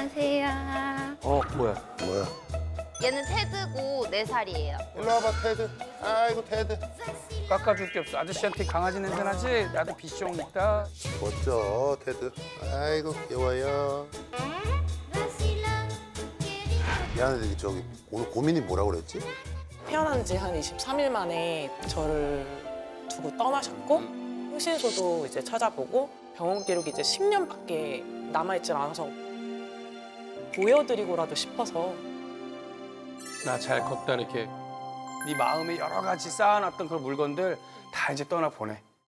안녕하세요. 어 뭐야? 뭐야? 얘는 테드고 네살이에요 일로 와봐 테드. 아이고 테드. 깎아줄 게 없어. 아저씨한테 강아지 냄새 나지? 나도 비숑 있다. 멋져 테드. 아이고 귀여워요. 미안한데 저기 오늘 고민이 뭐라고 그랬지? 태어난 지 한 23일 만에 저를 두고 떠나셨고 흥신소도 이제 찾아보고 병원 기록이 이제 10년밖에 남아있질 않아서 보여드리고라도 싶어서 나 잘 컸다 이렇게 네 마음에 여러 가지 쌓아놨던 그런 물건들 다 이제 떠나 보내.